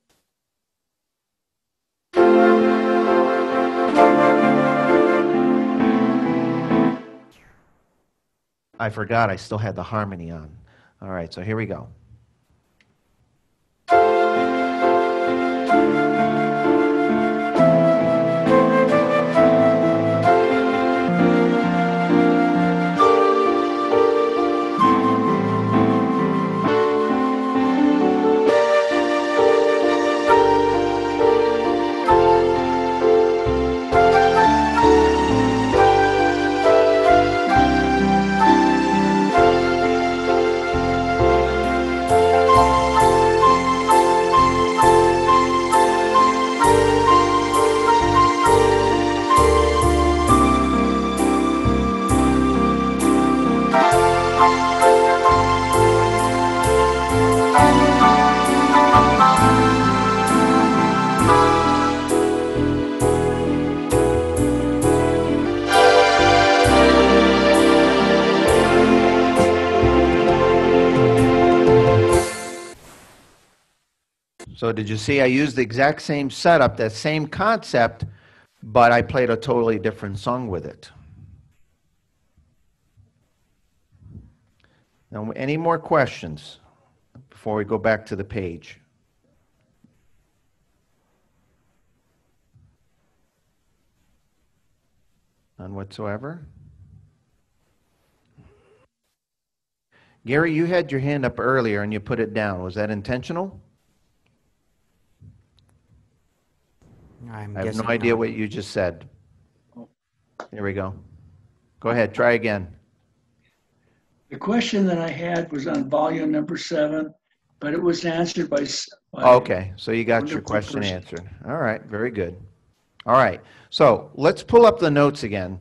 I forgot I still had the harmony on. All right, so here we go. So did you see I used the exact same setup, that same concept, but I played a totally different song with it? Now, any more questions before we go back to the page? None whatsoever? Gary, you had your hand up earlier and you put it down. Was that intentional?
I'm
I have no
guessing
idea
not.
what you just said. There we go. Go ahead, try again.
The question that I had was on volume number seven, but it was answered by. s- by-
Okay, so you got your
Wonderful
question
person.
answered. All right, very good. All right, so let's pull up the notes again.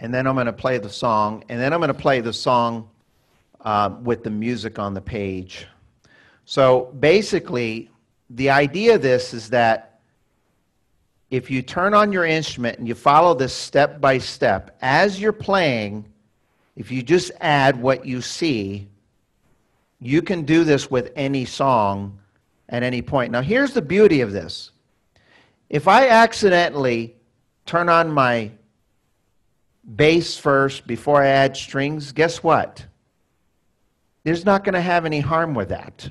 And then I'm going to play the song, and then I'm going to play the song uh, with the music on the page. So basically, the idea of this is that if you turn on your instrument and you follow this step by step, as you're playing, if you just add what you see, you can do this with any song at any point. Now, here's the beauty of this. If I accidentally turn on my bass first before I add strings, guess what? There's not going to have any harm with that.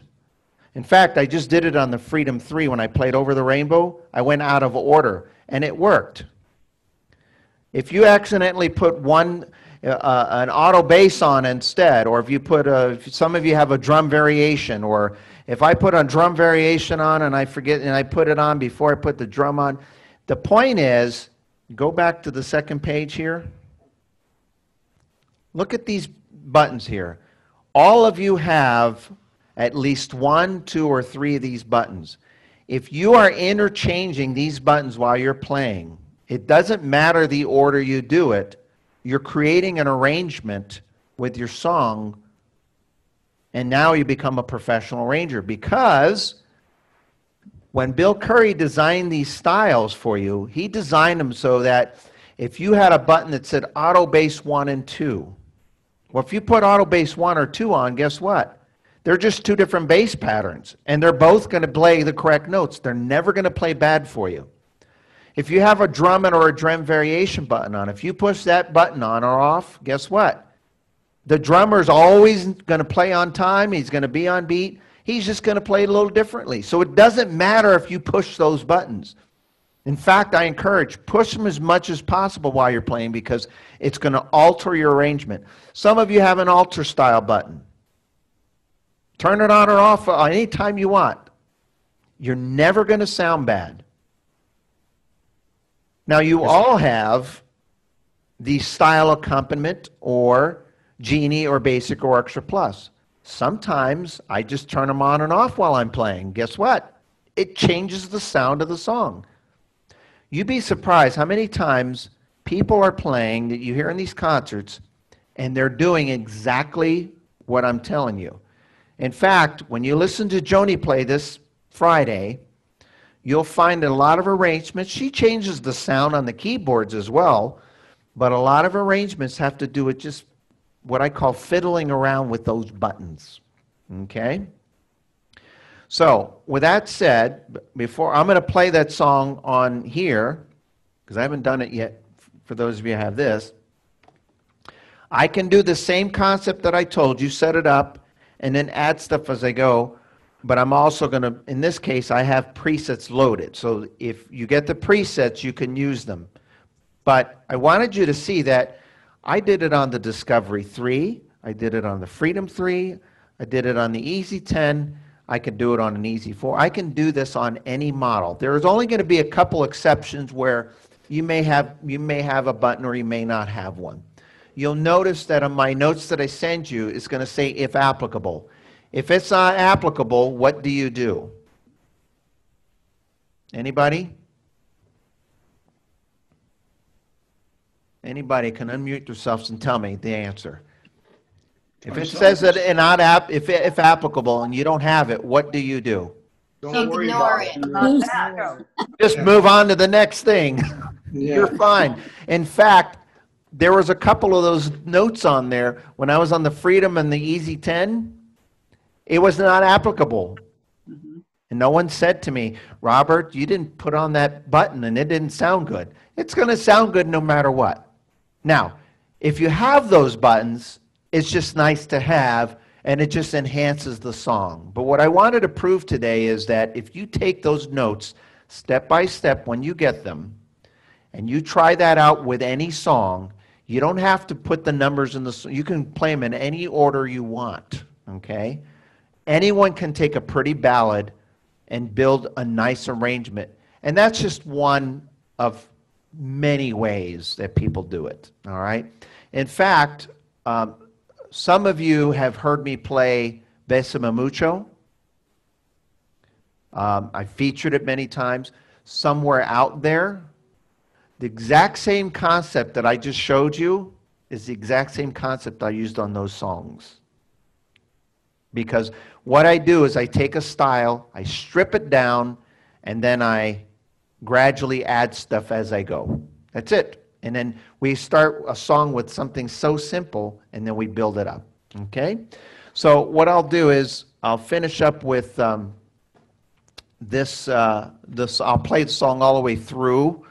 In fact, I just did it on the Freedom 3 when I played Over the Rainbow. I went out of order, and it worked. If you accidentally put one, uh, an auto bass on instead, or if you put a, some of you have a drum variation, or if I put a drum variation on and I forget and I put it on before I put the drum on, the point is, go back to the second page here. Look at these buttons here. All of you have at least one, two, or three of these buttons. If you are interchanging these buttons while you're playing, it doesn't matter the order you do it, you're creating an arrangement with your song, and now you become a professional arranger because when Bill Curry designed these styles for you, he designed them so that if you had a button that said auto bass 1 and 2, well, if you put auto bass 1 or 2 on, guess what? They're just two different bass patterns, and they're both going to play the correct notes. They're never going to play bad for you. If you have a drumming or a drum variation button on, if you push that button on or off, guess what? The drummer's always going to play on time. He's going to be on beat. He's just going to play a little differently. So it doesn't matter if you push those buttons. In fact, I encourage push them as much as possible while you're playing because it's going to alter your arrangement. Some of you have an alter style button. Turn it on or off uh, any time you want. You're never going to sound bad. Now, you all have the style accompaniment or Genie or Basic or Extra Plus. Sometimes I just turn them on and off while I'm playing. Guess what? It changes the sound of the song. You'd be surprised how many times people are playing that you hear in these concerts and they're doing exactly what I'm telling you. In fact, when you listen to Joni play this Friday, you'll find a lot of arrangements. She changes the sound on the keyboards as well, but a lot of arrangements have to do with just what I call fiddling around with those buttons. Okay? So, with that said, before I'm going to play that song on here, because I haven't done it yet, for those of you who have this, I can do the same concept that I told you, set it up, and then add stuff as I go. But I'm also going to, in this case, I have presets loaded. So if you get the presets, you can use them. But I wanted you to see that I did it on the Discovery 3, I did it on the Freedom 3, I did it on the EZ 10, I can do it on an EZ 4. I can do this on any model. There is only going to be a couple exceptions where you may have you may have a button or you may not have one. You'll notice that on my notes that I send you is going to say if applicable. If it's not applicable, what do you do? Anybody? Anybody can unmute yourselves and tell me the answer. If it says that in not app, if, if applicable and you don't have it, what do you do?
Don't worry about it.
Use-
Just move on to the next thing. You're fine. In fact, there was a couple of those notes on there when I was on the Freedom and the EZ 10. It was not applicable. Mm-hmm. And no one said to me, Robert, you didn't put on that button and it didn't sound good. It's going to sound good no matter what. Now, if you have those buttons, it's just nice to have and it just enhances the song. But what I wanted to prove today is that if you take those notes step by step when you get them, and you try that out with any song, you don't have to put the numbers in the, you can play them in any order you want, okay? Anyone can take a pretty ballad and build a nice arrangement. And that's just one of many ways that people do it, all right? In fact, um, some of you have heard me play Besame Mucho. Um, I featured it many times. Somewhere out there, the exact same concept that I just showed you is the exact same concept I used on those songs. Because what I do is I take a style, I strip it down, and then I gradually add stuff as I go. That's it. And then we start a song with something so simple, and then we build it up. Okay? So what I'll do is I'll finish up with um, this, uh, this, I'll play the song all the way through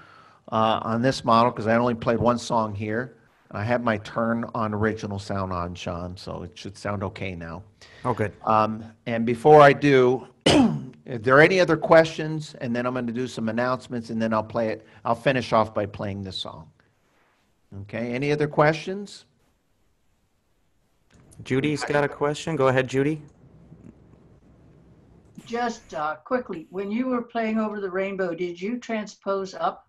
uh, on this model because I only played one song here. I have my turn on original sound on, Sean, so it should sound okay now.
Oh, good.
Um, And before I do, if there are any other questions, and then I'm going to do some announcements, and then I'll play it, I'll finish off by playing this song. Okay, any other questions?
Judy's got a question. Go ahead, Judy.
Just uh, quickly, when you were playing over the rainbow, did you transpose up?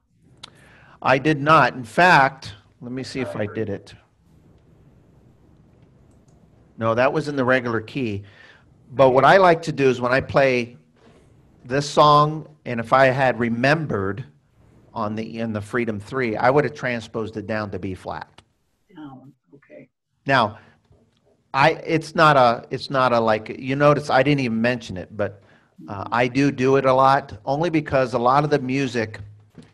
I did not. In fact, let me see if I did it. No, that was in the regular key. But what I like to do is when I play this song, and if I had remembered on the in the Freedom 3, I would have transposed it down to B flat.
Down, okay.
Now, I it's not a it's not a like you notice I didn't even mention it, but uh, I do do it a lot only because a lot of the music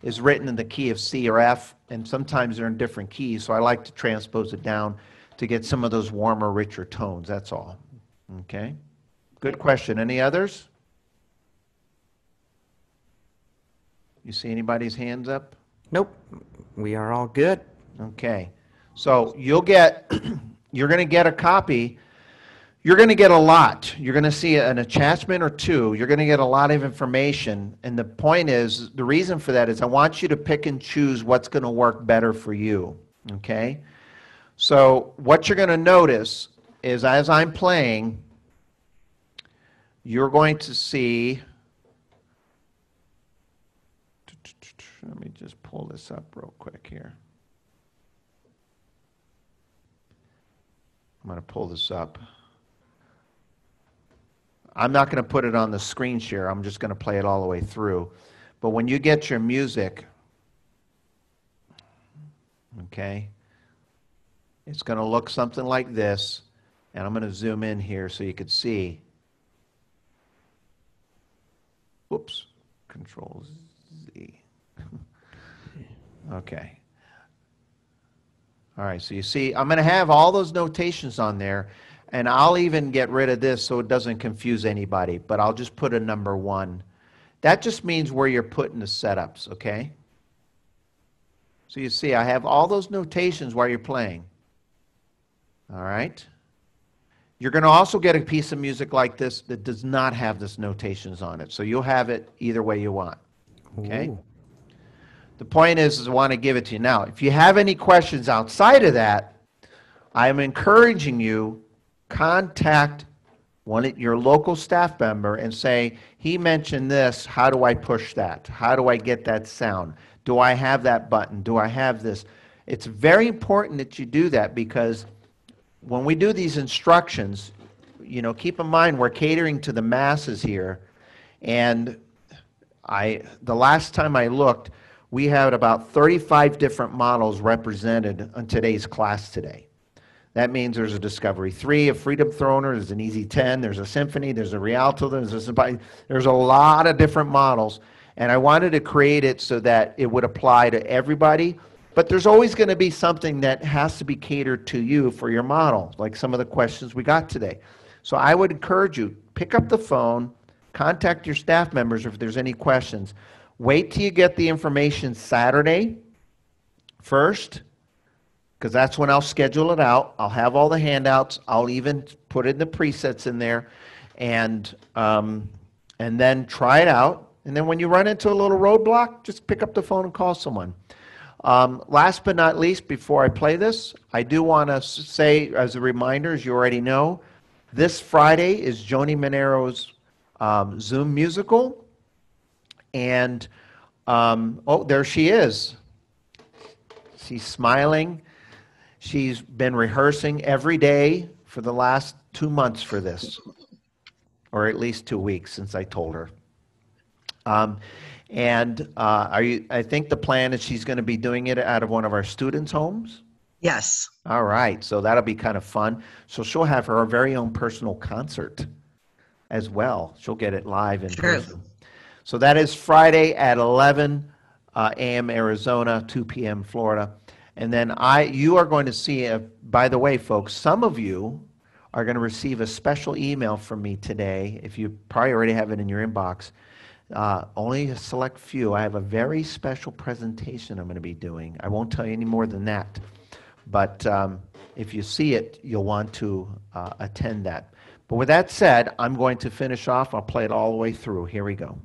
is written in the key of C or F, and sometimes they're in different keys. So I like to transpose it down to get some of those warmer, richer tones. That's all. Okay. Good question. Any others? You see anybody's hands up?
Nope. We are all good.
Okay, so you'll get, you're going to get a copy, you're going to get a lot. You're going to see an attachment or two, you're going to get a lot of information. And the point is, the reason for that is I want you to pick and choose what's going to work better for you, okay? So what you're going to notice is as I'm playing, you're going to see, let me just pull this up real quick here. I'm going to pull this up. I'm not going to put it on the screen share. I'm just going to play it all the way through. But when you get your music, okay, it's going to look something like this. And I'm going to zoom in here so you could see. Whoops. Control Z. okay. All right, so you see, I'm going to have all those notations on there, and I'll even get rid of this so it doesn't confuse anybody, but I'll just put a number one. That just means where you're putting the setups, okay? So you see, I have all those notations while you're playing. All right? You're going to also get a piece of music like this that does not have this notations on it, so you'll have it either way you want, okay?
Ooh.
The point is, is I want to give it to you. Now, if you have any questions outside of that, I'm encouraging you, contact one of your local staff member and say, he mentioned this, how do I push that? How do I get that sound? Do I have that button? Do I have this? It's very important that you do that because when we do these instructions, you know, keep in mind, we're catering to the masses here. And I, the last time I looked, we had about 35 different models represented on today's class today. That means there's a Discovery 3, a Freedom Throner, there's an EZ 10, there's a Symphony, there's a Rialto, there's a there's a lot of different models. And I wanted to create it so that it would apply to everybody. But there's always going to be something that has to be catered to you for your model, like some of the questions we got today. So I would encourage you, pick up the phone, contact your staff members if there's any questions. Wait till you get the information Saturday first, because that's when I'll schedule it out. I'll have all the handouts. I'll even put in the presets in there, and um, and then try it out. And then when you run into a little roadblock, just pick up the phone and call someone. Um, last but not least, before I play this, I do want to say, as a reminder, as you already know, this Friday is Joni Monero's um, Zoom musical. And, um, oh, there she is. She's smiling. She's been rehearsing every day for the last two months for this, or at least two weeks since I told her. Um, and uh, are you, I think the plan is she's going to be doing it out of one of our students' homes.
Yes.
All right, so that'll be kind of fun. So she'll have her very own personal concert as well. She'll get it live in
True.
person. So that is Friday at 11 uh, a.m. Arizona, 2 p.m. Florida. And then I, you are going to see, uh, by the way, folks, some of you are going to receive a special email from me today. If you probably already have it in your inbox, uh, only a select few. I have a very special presentation I'm going to be doing. I won't tell you any more than that. But um, if you see it, you'll want to uh, attend that. But with that said, I'm going to finish off. I'll play it all the way through. Here we go.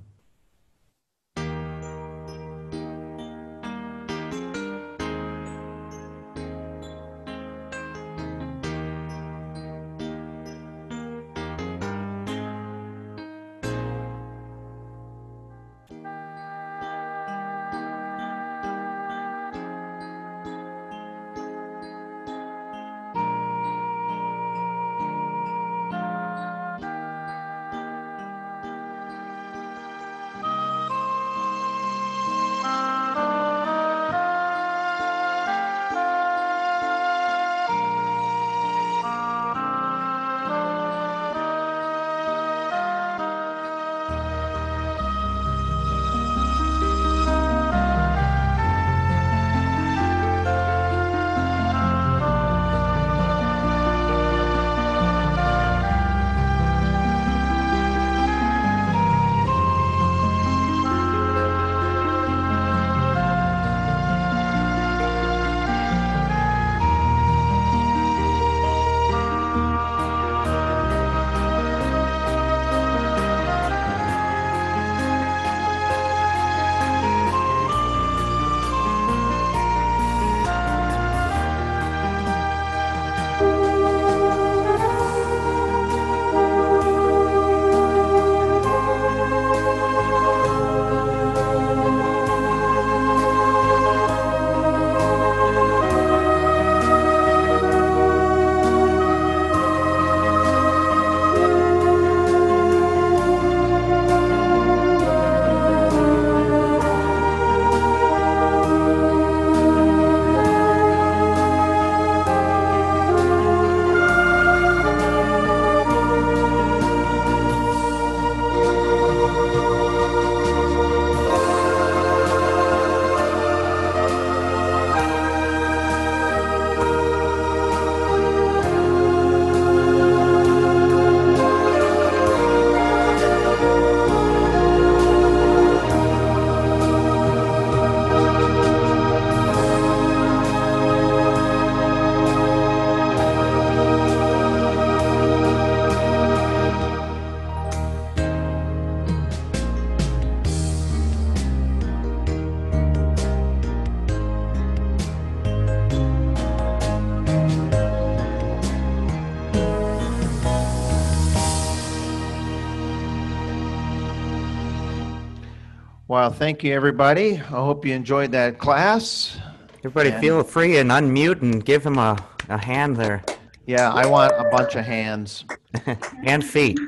Well, thank you, everybody. I hope you enjoyed that class.
Everybody
And-
feel free and unmute and give him a, a hand there.
Yeah, I want a bunch of hands.
and feet.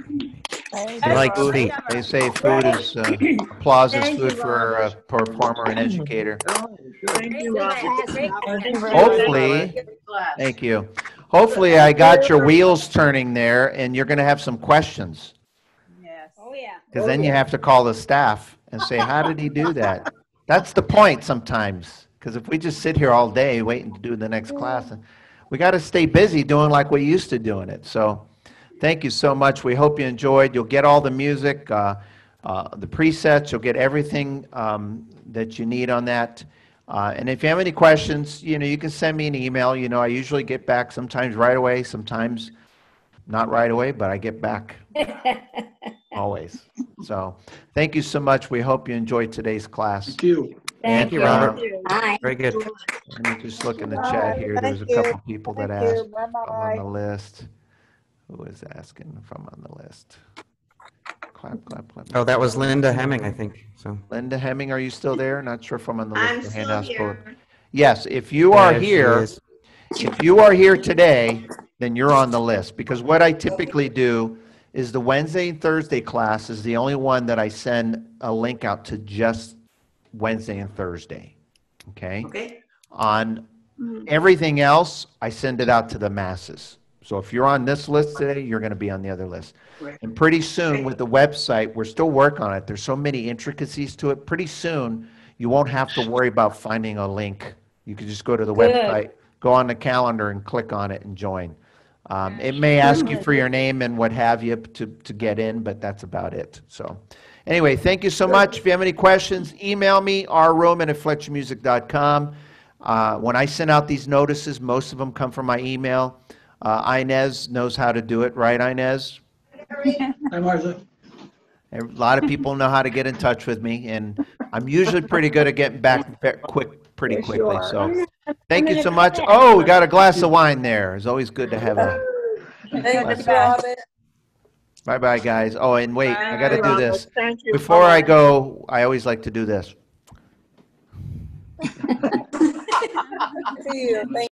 He likes feet.
They say food is, uh, applause is food for a performer and educator. Hopefully, thank you. Hopefully, I got your wheels turning there and you're going to have some questions.
Yes.
Oh, yeah.
Because then you have to call the staff and say, how did he do that? That's the point sometimes. Because if we just sit here all day waiting to do the next class, we got to stay busy doing like we used to doing it. So Thank you so much. We hope you enjoyed. You'll get all the music, uh, uh, the presets, you'll get everything um, that you need on that. Uh, And if you have any questions, you know, you can send me an email. You know, I usually get back sometimes right away, sometimes not right away, but I get back always. So, thank you so much. We hope you enjoyed today's class.
Thank you.
Thank
you, Robert.
Bye.
Very good.
Let me just look in the chat here. There's a couple people that asked if I'm on the list. Who is asking if I'm on the list? Clap, clap, clap.
Oh, that was Linda Hemming, I think, so.
Linda Hemming, are you still there? Not sure if I'm on the list.
I'm
The hand
still
house
here.
Yes, if you are
There she
here,
is.
if you are here today, then you're on the list. Because what I typically do is the Wednesday and Thursday class is the only one that I send a link out to just Wednesday and Thursday. Okay?
Okay.
On mm. everything else, I send it out to the masses. So if you're on this list today, you're going to be on the other list.
Right.
And pretty soon with the website, we're still working on it. There's so many intricacies to it. Pretty soon, you won't have to worry about finding a link. You can just go to the website, go on the calendar and click on it and join. Um, it may ask you for your name and what have you to, to get in, but that's about it. So anyway, thank you so much. If you have any questions, email me, rroman at fletchermusic.com. Uh, when I send out these notices, most of them come from my email. Uh, Inez knows how to do it, right, Inez?
Hi, Martha.
A lot of people know how to get in touch with me, and I'm usually pretty good at getting back ve- quick, pretty quickly. So, thank you so much. Oh, we got a glass of wine there. It's always good to have a. Bye, bye, guys. Oh, and wait, I got to do this
Thank you.
before I go. I always like to do this.
See you. Thank